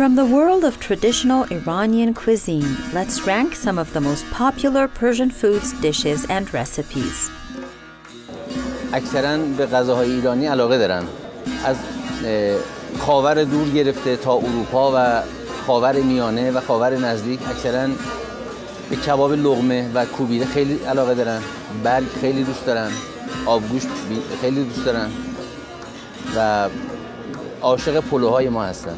From the world of traditional Iranian cuisine, let's rank some of the most popular Persian foods, dishes, and recipes. اکثرا به غذاهای ایرانی علاقه دارن. از خاور دور گرفته تا اروپا و خاور میانه و خاور نزدیک اکثرا به کباب لغمه و کوبیده خیلی علاقه دارن. برگ خیلی دوست دارن. آبگوش خیلی دوست دارن. و عاشق پلوهای ما هستن.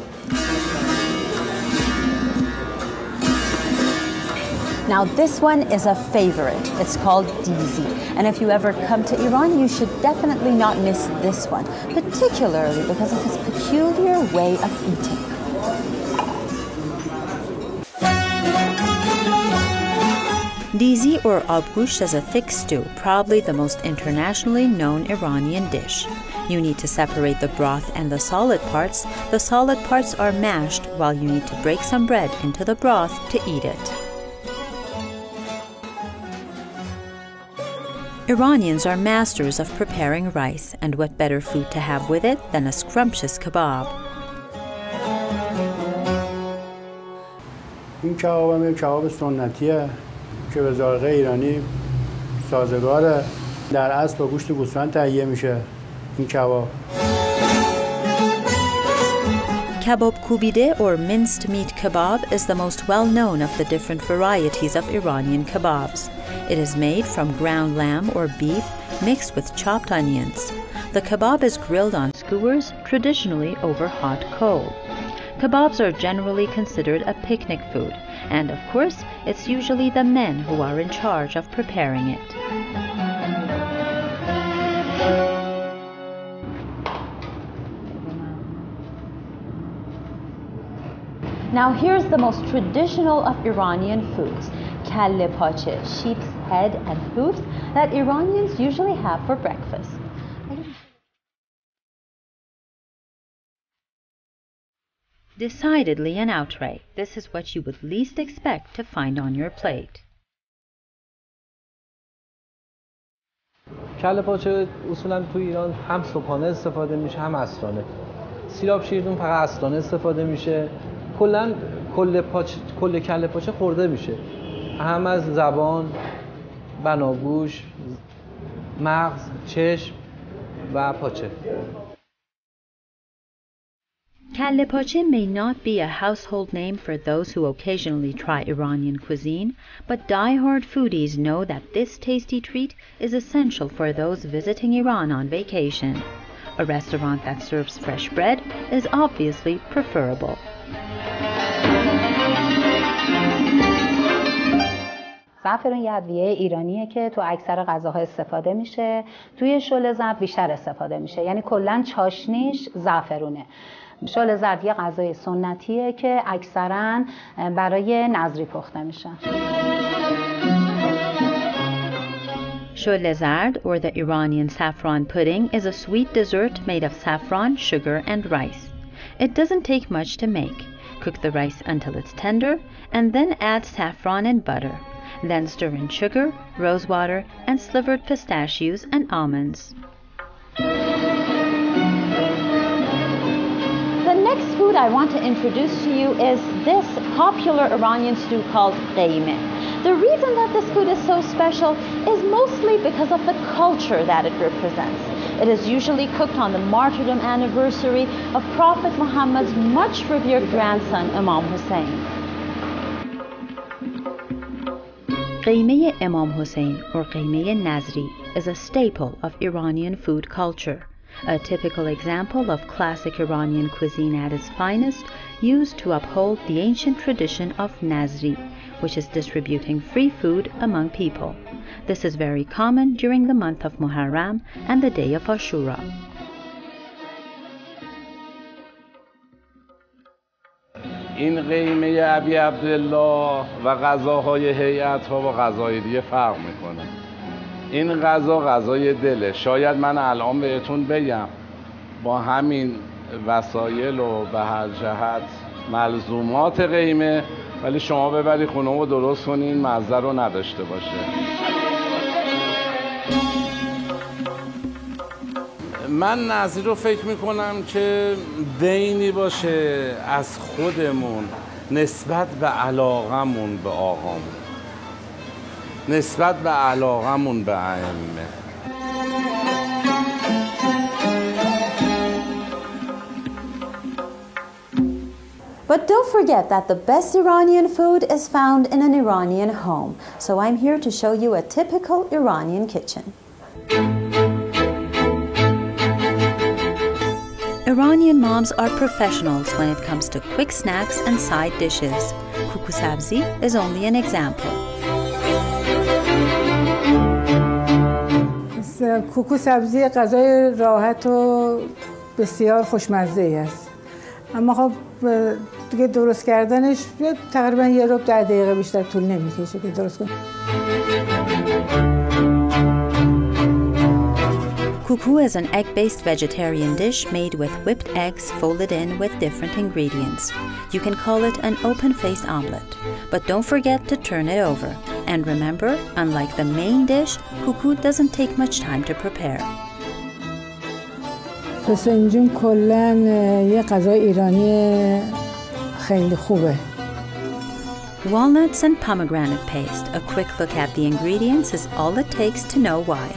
Now this one is a favorite. It's called Dizi. And if you ever come to Iran, you should definitely not miss this one, particularly because of its peculiar way of eating. Dizi or abgusht is a thick stew, probably the most internationally known Iranian dish. You need to separate the broth and the solid parts. The solid parts are mashed, while you need to break some bread into the broth to eat it. Iranians are masters of preparing rice, and what better food to have with it than a scrumptious kebab? این کباب هم کباب سنتیه که به ذائقه ایرانی سازگاره در اصل با گوشت گوسفند تهیه میشه این کباب Kebab kubide or minced meat kebab is the most well known of the different varieties of Iranian kebabs. It is made from ground lamb or beef mixed with chopped onions. The kebab is grilled on skewers, traditionally over hot coal. Kebabs are generally considered a picnic food, and of course, it's usually the men who are in charge of preparing it. Now here's the most traditional of Iranian foods, kalle pache, sheep's head and hooves that Iranians usually have for breakfast. Decidedly an outrage. This is what you would least expect to find on your plate. کله پاچه اصولا تو ایران هم صبحانه استفاده میشه هم عصرانه سیراب شیردون فقط عصرانه استفاده میشه کلا کل پاچ کل کله پاچه خورده میشه هم از زبان بناگوش مغز چشم و پاچه Kalle pache may not be a household name for those who occasionally try Iranian cuisine, but die-hard foodies know that this tasty treat is essential for those visiting Iran on vacation. A restaurant that serves fresh bread is obviously preferable. زعفران یه ادویه ایرانیه که تو اکثر غذاها استفاده میشه توی شل زرد بیشتر استفاده میشه یعنی کلا چاشنیش زعفرونه شل زرد یه غذای سنتیه که اکثرا برای نظری پخته میشه Shole zard, or the Iranian saffron pudding, is a sweet dessert made of saffron, sugar, and rice. It doesn't take much to make. Cook the rice until it's tender, and then add saffron and butter. Then stir in sugar, rose water, and slivered pistachios and almonds. The next food I want to introduce to you is this popular Iranian stew called qeime. The reason that this food is so special is mostly because of the culture that it represents. It is usually cooked on the martyrdom anniversary of Prophet Muhammad's much revered grandson, Imam Hussein. Qeime Imam Hussein or Qeime Nazri is a staple of Iranian food culture, a typical example of classic Iranian cuisine at its finest, used to uphold the ancient tradition of Nazri, which is distributing free food among people. This is very common during the month of Muharram and the day of Ashura. این قیمه ابی عبدالله و غذاهای هیئت ها با غذای دیگه فرق می‌کنه. این غذا غذای دله. شاید من الان بهتون بگم با همین وسایل و به هر جهت ملزومات قیمه ولی شما ببری خونه رو درست کنین مزه رو نداشته باشه. من نظری رو فکر می‌کنم که بینی باشه از خودمون نسبت به علاقمون به آقامون نسبت به علاقمون به ائمه But don't forget that the best Iranian food is found in an Iranian home. So I'm here to show you a typical Iranian kitchen. Iranian moms are professionals when it comes to quick snacks and side dishes. Kuku sabzi is only an example. کوکو سبزی غذای راحت و بسیار خوشمزه است اما خب دیگه درست کردنش تقریبا یه رب ده دقیقه بیشتر طول نمی‌کشه که درست کنم Kuku is an egg-based vegetarian dish made with whipped eggs folded in with different ingredients. You can call it an open-faced omelette, but don't forget to turn it over. And remember, unlike the main dish, kuku doesn't take much time to prepare. فسنجون کلا یه غذای ایرانی خیلی خوبه Walnuts and pomegranate paste. A quick look at the ingredients is all it takes to know why.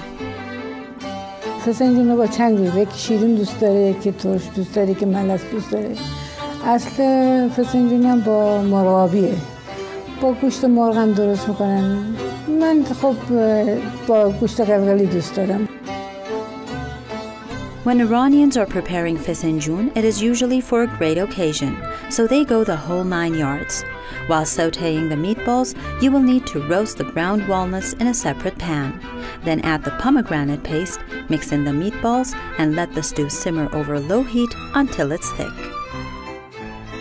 فسنجون رو با چند جور یکی شیرین دوست داره یکی ترش دوست داره یکی ملس دوست داره اصل فسنجون هم با مرغابیه با گوشت مرغ هم درست میکنن من خب با گوشت قلقلی دوست دارم When Iranians are preparing fisinjun, it is usually for a great occasion, so they go the whole nine yards. While sauteing the meatballs, you will need to roast the ground walnuts in a separate pan. Then add the pomegranate paste, mix in the meatballs, and let the stew simmer over low heat until it's thick.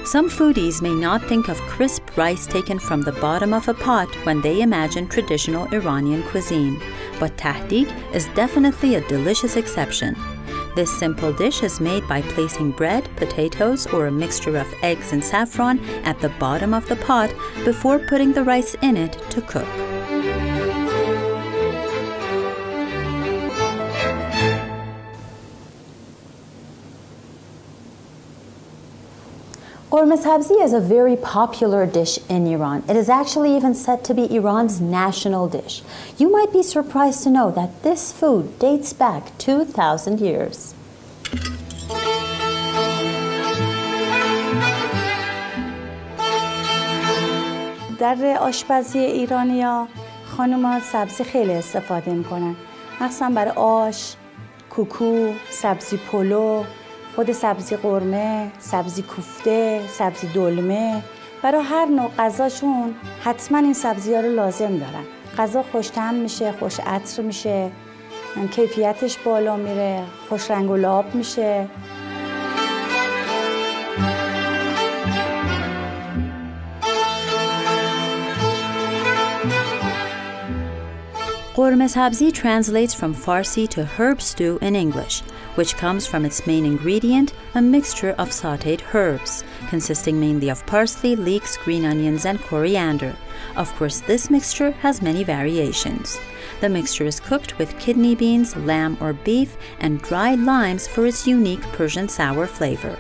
Some foodies may not think of crisp rice taken from the bottom of a pot when they imagine traditional Iranian cuisine, but tahdig is definitely a delicious exception. This simple dish is made by placing bread, potatoes, or a mixture of eggs and saffron at the bottom of the pot before putting the rice in it to cook. Qorme sabzi is a very popular dish in Iran. It is actually even said to be Iran's national dish. You might be surprised to know that this food dates back 2,000 years. در آشپزی ایرانیا خانم سبزی خیلی استفاده میکنن مخصوصا برای آش کوکو سبزی پلو خود سبزی قرمه سبزی کوفته سبزی دلمه. برای هر نوع غذاشون حتما این سبزی ها رو لازم دارن. غذا خوشتم میشه خوش عطر میشه کیفیتش بالا میره خوش رنگ و لاب میشه. Qorme sabzi translates from Farsi to herb stew in English, which comes from its main ingredient, a mixture of sautéed herbs, consisting mainly of parsley, leeks, green onions, and coriander. Of course, this mixture has many variations. The mixture is cooked with kidney beans, lamb or beef, and dried limes for its unique Persian sour flavor.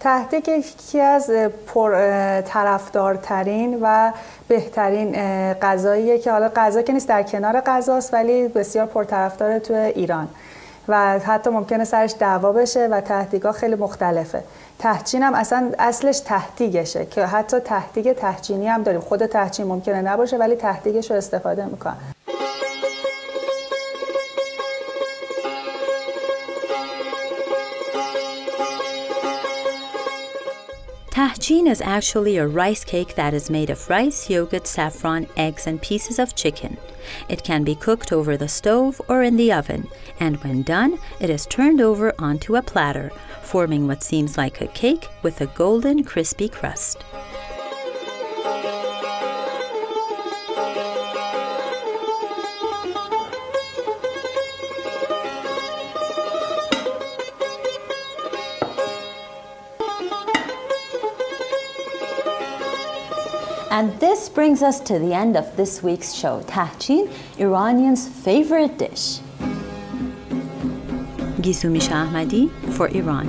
تهدیگ یکی از پر طرفدارترین و بهترین غذاییه که حالا غذا که نیست در کنار غذاست ولی بسیار پرطرفدار تو ایران. و حتی ممکنه سرش دعوا بشه و تهدیگا خیلی مختلفه. تهچین هم اصلا اصلش تهدیگشه که حتی تهدیگ تهچینی هم داریم. خود تهچین ممکنه نباشه ولی تهدیگش رو استفاده می‌کنن Tahchin is actually a rice cake that is made of rice, yogurt, saffron, eggs, and pieces of chicken. It can be cooked over the stove or in the oven, and when done, it is turned over onto a platter, forming what seems like a cake with a golden, crispy crust. And this brings us to the end of this week's show. Tahchin, Iranians' favorite dish. Gisumi Shah Ahmadi for Iran.